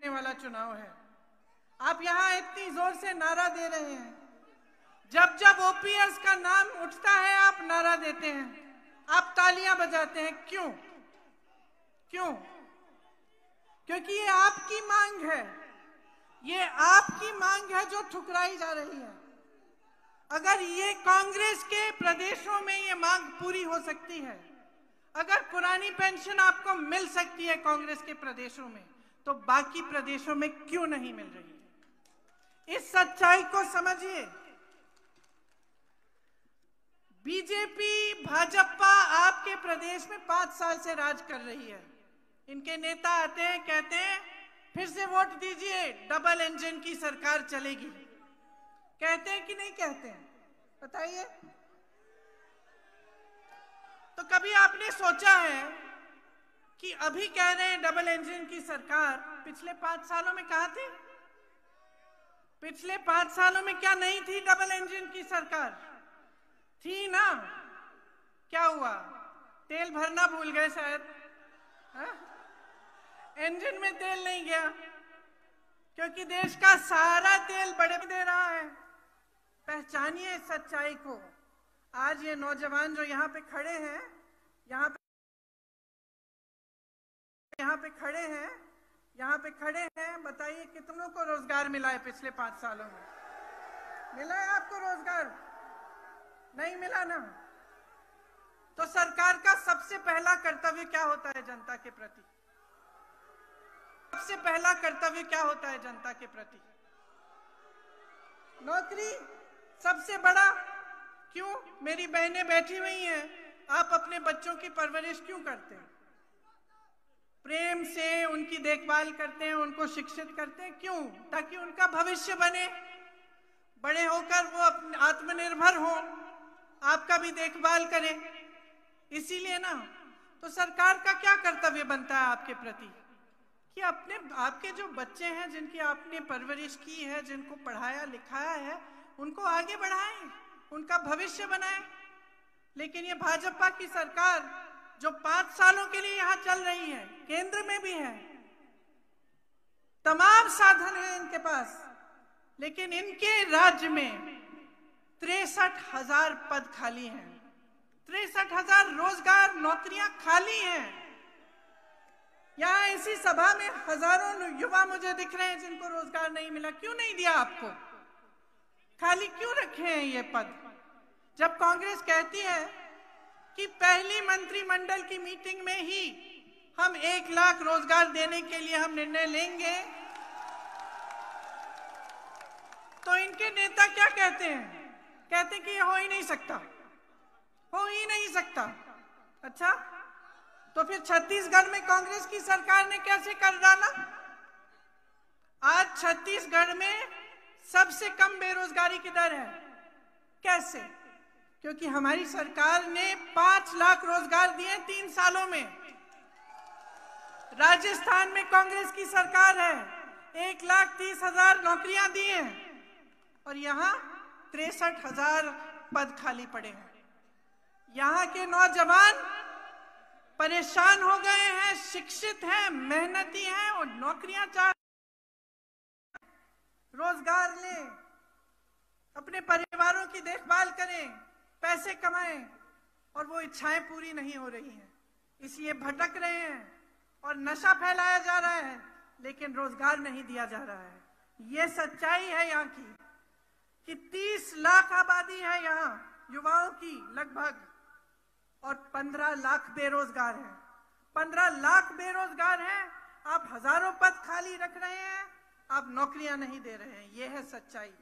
होने वाला चुनाव है। आप यहाँ इतनी ज़ोर से नारा दे रहे हैं। जब जब ओपीएस का नाम उठता है, आप नारा देते हैं। आप तालियाँ बजाते हैं। क्यों? क्यों? क्योंकि ये आपकी मांग है। ये आपकी मांग है जो ठुकराई जा रही है। अगर ये कांग्रेस के प्रदेशों में ये मांग पूरी हो सकती है, अगर पुरानी पेंशन आपको मिल सकती है कांग्रेस के प्रदेशों में तो बाकी प्रदेशों में क्यों नहीं मिल रही इस सच्चाई को समझिए। बीजेपी, भाजपा आपके प्रदेश में पाँच साल से राज कर रही है। इनके नेता आते हैं, कहते हैं, फिर से वोट दीजिए, डबल इंजन की सरकार चलेगी। कहते हैं कि नहीं कहते हैं? बताइए। तो कभी आपने सोचा है अभी कह रहे हैं डबल इंजन की सरकार पिछले पाँच सालों में कहा थी? पिछले पाँच सालों में क्या नहीं थी डबल इंजन की सरकार? थी ना। क्या हुआ? तेल भरना भूल गए शायद। इंजन में तेल नहीं गया। क्योंकि देश का सारा तेल बड़े दे रहा है। पहचानिए सच्चाई को। आज ये नौजवान जो यहाँ पे खड़े हैं, यहाँ पे यहाँ पे खड़े हैं, यहाँ पे खड़े हैं, बताइए कितनों को रोज़गार मिला है पिछले पाँच सालों में? मिला है आपको रोज़गार? नहीं मिला ना? तो सरकार का सबसे पहला कर्तव्य क्या होता है जनता के प्रति? सबसे पहला कर्तव्य क्या होता है जनता के प्रति? नौकरी सबसे बड़ा? क्यों? मेरी बहनें बैठी हुई हैं, आप अपने बच्चों की परवरिश क्यों करते हैं? प्रेम से उनकी देखभाल करते हैं, उनको शिक्षित करते हैं। क्यों? ताकि उनका भविष्य बने। बड़े होकर वो आत्मनिर्भर हो, आपका भी देखभाल करें। इसीलिए ना तो सरकार का क्या कर्तव्य बनता है आपके प्रति? कि अपने, आपके जो बच्चे हैं, जिनकी आपने परवरिश की है, जिनको पढ़ाया, लिखाया है, उनको आगे बढ़ाएँ, उनका भविष्य बनाएँ। लेकिन ये भाजपा की सरकार जो पाँच सालों के लिए यहाँ चल रही है, केंद्र में भी है। तमाम साधन है इनके पास, लेकिन इनके राज्य में तिरसठ हज़ार पद खाली हैं। तिरसठ हज़ार रोज़गार नौकरियाँ खाली हैं। यहाँ इसी सभा में हज़ारों युवा मुझे दिख रहे हैं जिनको रोज़गार नहीं मिला। क्यों नहीं दिया आपको? खाली क्यों रखे हैं ये पद? जब कांग्रेस कहती है कि पहली मंत्रिमंडल की मीटिंग में ही हम एक लाख रोज़गार देने के लिए हम निर्णय लेंगे। तो इनके नेता क्या कहते हैं? कहते कि ये हो ही नहीं सकता। हो ही नहीं सकता। अच्छा? तो फिर छत्तीसगढ़ में कांग्रेस की सरकार ने कैसे कर डाला? आज छत्तीसगढ़ में सबसे कम बेरोजगारी की दर है। कैसे? क्योंकि हमारी सरकार ने पाँच लाख रोज़गार दिए तीन सालों में। राजस्थान में कांग्रेस की सरकार है, एक लाख तीस हज़ार नौकरियाँ दी हैं और यहाँ तिरसठ हज़ार पद खाली पड़े हैं। यहाँ के नौजवान परेशान हो गए हैं, शिक्षित हैं, मेहनती हैं और नौकरियाँ चाह रोज़गार लें, अपने परिवारों की देखभाल करें। पैसे कमाएँ और वो इच्छाएँ पूरी नहीं हो रही हैं। इसलिए भटक रहे हैं और नशा फैलाया जा रहा है, लेकिन रोज़गार नहीं दिया जा रहा है। ये सच्चाई है यहाँ की कि 30 लाख आबादी है यहाँ, युवाओं की लगभग, और 15 लाख बेरोजगार हैं। 15 लाख बेरोजगार हैं, आप हज़ारों पद खाली रख रहे हैं, आप नौकरियाँ नहीं दे रहे हैं। ये है सच्चाई।